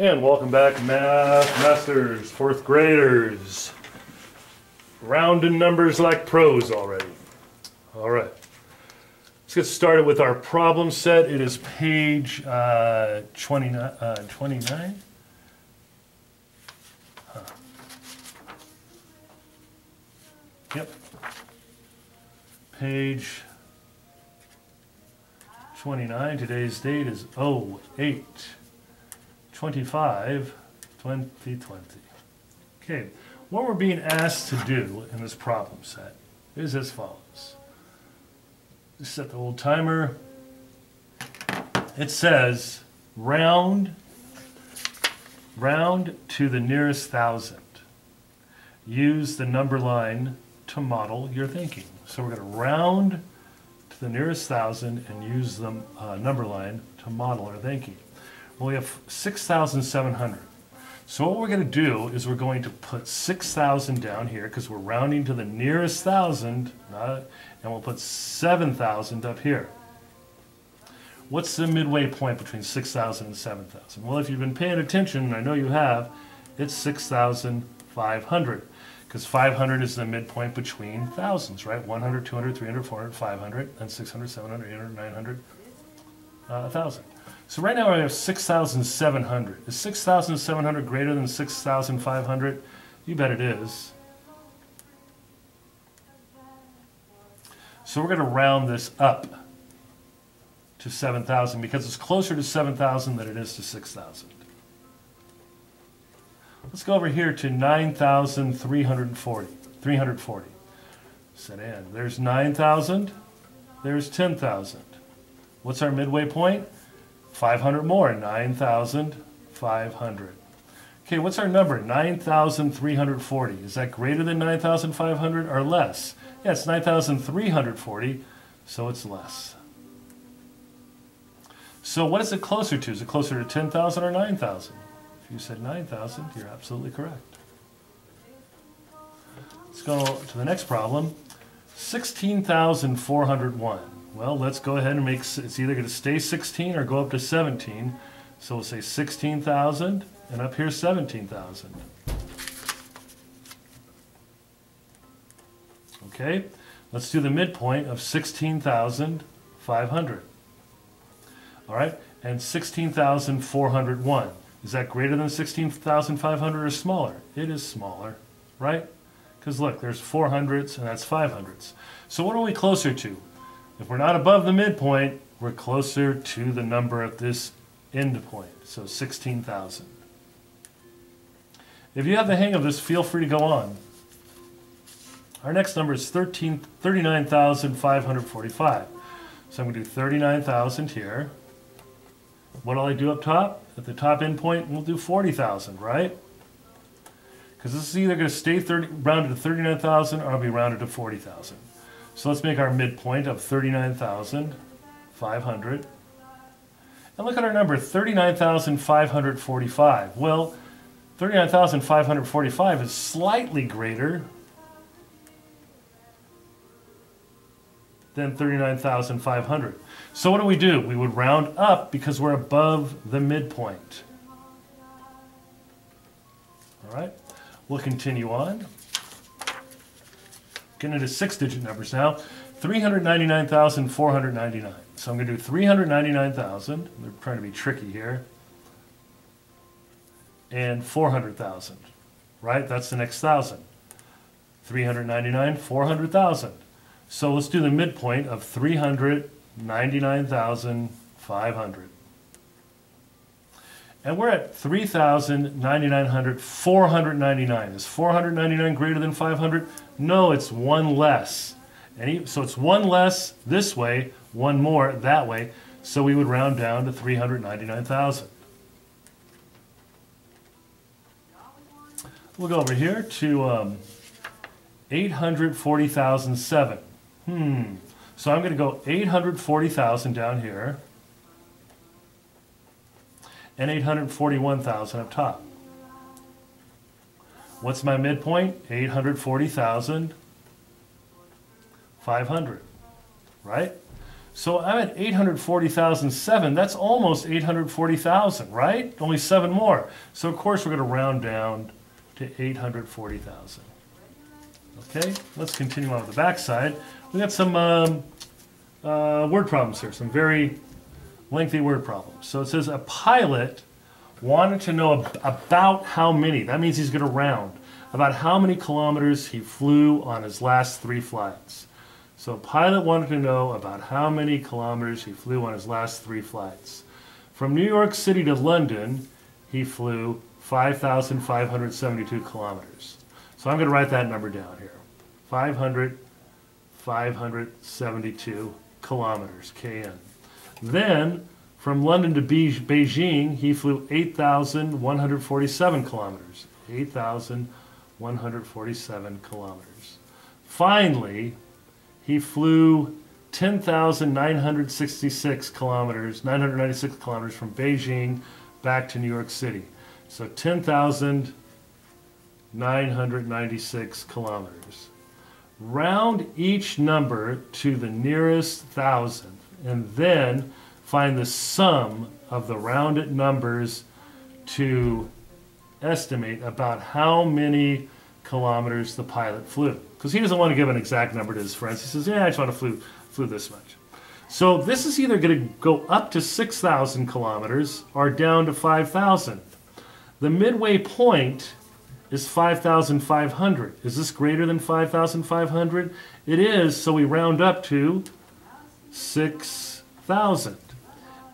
And welcome back, Math Masters, fourth graders. Rounding numbers like pros already. All right. Let's get started with our problem set. It is page uh, 29. Uh, 29? Huh. Yep. Page 29. Today's date is 08 25 2020. Okay, what we're being asked to do in this problem set is as follows. Set the old timer. It says round round to the nearest thousand. Use the number line to model your thinking. So we're going to round to the nearest thousand and use the uh, number line to model our thinking. Well, we have 6,700. So what we're going to do is we're going to put 6,000 down here because we're rounding to the nearest thousand, and we'll put 7,000 up here. What's the midway point between 6,000 and 7,000? Well, if you've been paying attention, and I know you have, it's 6,500 because 500 is the midpoint between thousands, right? 100, 200, 300, 400, 500, and 600, 700, 800, 900, uh, 1,000. So right now I have 6,700. Is 6,700 greater than 6,500? You bet it is. So we're going to round this up to 7,000 because it's closer to 7,000 than it is to 6,000. Let's go over here to 9,340. 340. Set in. There's 9,000. There's 10,000. What's our midway point? 500 more, 9,500. Okay, what's our number? 9,340. Is that greater than 9,500 or less? Yeah, it's 9,340, so it's less. So what is it closer to? Is it closer to 10,000 or 9,000? If you said 9,000, you're absolutely correct. Let's go to the next problem. 16,401. Well, let's go ahead and make, it's either going to stay 16 or go up to 17. So we'll say 16,000 and up here 17,000. Okay, let's do the midpoint of 16,500. All right, and 16,401. Is that greater than 16,500 or smaller? It is smaller, right? Because look, there's 400s and that's 500s. So what are we closer to? If we're not above the midpoint, we're closer to the number at this end point, so 16,000. If you have the hang of this, feel free to go on. Our next number is 39,545. So I'm going to do 39,000 here. What will I do up top? At the top end point, we'll do 40,000, right? Because this is either going to stay 30, rounded to 39,000 or I'll be rounded to 40,000. So let's make our midpoint of 39,500. And look at our number, 39,545. Well, 39,545 is slightly greater than 39,500. So what do we do? We would round up because we're above the midpoint. All right, we'll continue on. Getting into six-digit numbers now. 399,499. So I'm going to do 399,000. They're trying to be tricky here. And 400,000. Right? That's the next thousand. 399, 400,000. So let's do the midpoint of 399,500. And we're at 3,900, 499. Is 499 greater than 500? No, it's one less. And so it's one less this way, one more that way. So we would round down to 399,000. We'll go over here to um, 840,007. Hmm. So I'm going to go 840,000 down here and 841,000 up top. What's my midpoint? 840,500, right? So I'm at 840,007. That's almost 840,000, right? Only seven more. So of course we're going to round down to 840,000. Okay, let's continue on with the back side. We got some um, uh, word problems here, some very lengthy word problems. So it says a pilot wanted to know ab- about how many, that means he's going to round, about how many kilometers he flew on his last three flights. So a pilot wanted to know about how many kilometers he flew on his last three flights. From New York City to London, he flew 5,572 kilometers. So I'm going to write that number down here. 500, 572 kilometers, kn. Then, from London to Be- Beijing, he flew 8,147 kilometers. 8,147 kilometers. Finally, he flew 10,966 kilometers, 996 kilometers from Beijing back to New York City. So 10,996 kilometers. Round each number to the nearest thousandth and then find the sum of the rounded numbers to estimate about how many kilometers the pilot flew. Because he doesn't want to give an exact number to his friends. He says, yeah, I just want to flew, flew this much. So this is either going to go up to 6,000 kilometers or down to 5,000. The midway point is 5,500. Is this greater than 5,500? It is, so we round up to 6,000.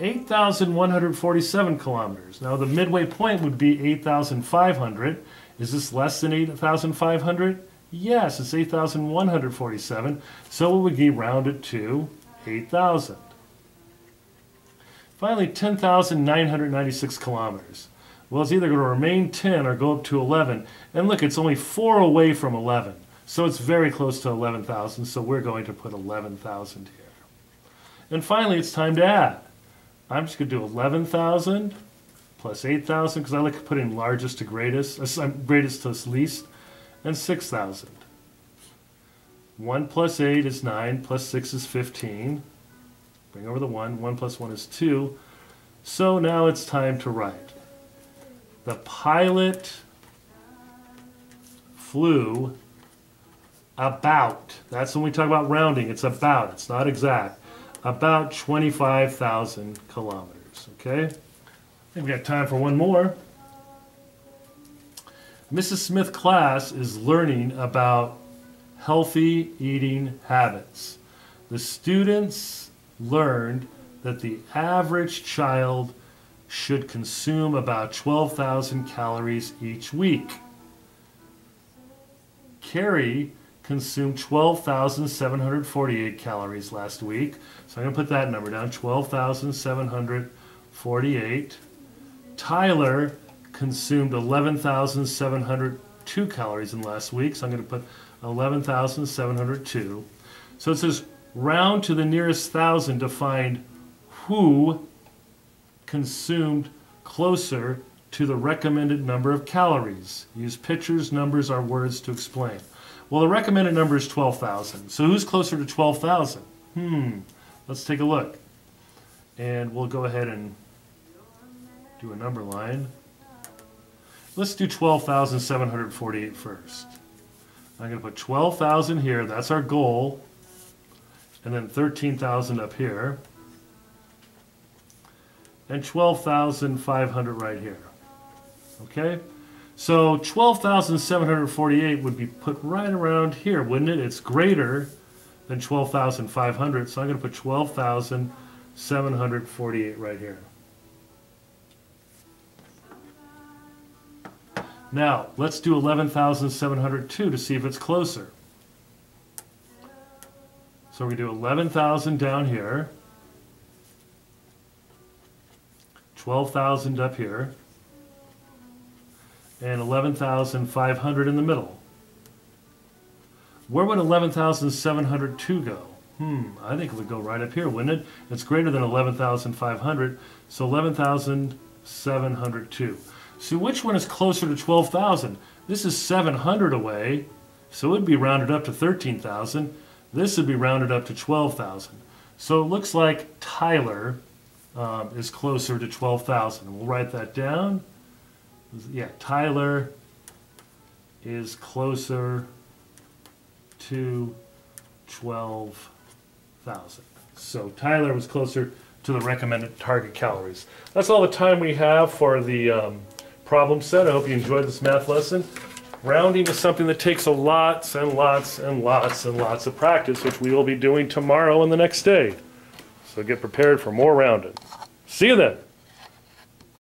8,147 kilometers. Now the midway point would be 8,500. Is this less than 8,500? Yes, it's 8,147. So it would be rounded to 8,000. Finally, 10,996 kilometers. Well, it's either going to remain 10 or go up to 11. And look, it's only 4 away from 11. So it's very close to 11,000. So we're going to put 11,000 here. And finally, it's time to add. I'm just going to do 11,000 plus 8,000 because I like to put in largest to greatest, uh, greatest to least, and 6,000. 1 plus 8 is 9, plus 6 is 15. Bring over the 1. 1 plus 1 is 2. So now it's time to write. The pilot flew about, that's when we talk about rounding, it's about, it's not exact, about 25,000 kilometers, okay? I think we got time for one more. Mrs. Smith class is learning about healthy eating habits. The students learned that the average child should consume about 12,000 calories each week. Carrie consumed 12,748 calories last week. So I'm going to put that number down 12,748. Tyler consumed 11,702 calories in last week. So I'm going to put 11,702. So it says round to the nearest thousand to find who consumed closer to the recommended number of calories. Use pictures, numbers, or words to explain. Well, the recommended number is 12,000. So who's closer to 12,000? Hmm, let's take a look. And we'll go ahead and do a number line. Let's do 12,748 first. I'm going to put 12,000 here. That's our goal. And then 13,000 up here and 12,500 right here. Okay? So 12,748 would be put right around here, wouldn't it? It's greater than 12,500, so I'm going to put 12,748 right here. Now, let's do 11,702 to see if it's closer. So we do 11,000 down here. 12,000 up here, and 11,500 in the middle. Where would 11,702 go? Hmm, I think it would go right up here, wouldn't it? It's greater than 11,500, so 11,702. See, which one is closer to 12,000? This is 700 away, so it would be rounded up to 13,000. This would be rounded up to 12,000. So it looks like Tyler um, is closer to 12,000. We'll write that down. Yeah, Tyler is closer to 12,000. So Tyler was closer to the recommended target calories. That's all the time we have for the um, problem set. I hope you enjoyed this math lesson. Rounding is something that takes a lots and lots and lots and lots of practice, which we will be doing tomorrow and the next day. So get prepared for more rounding. See you then.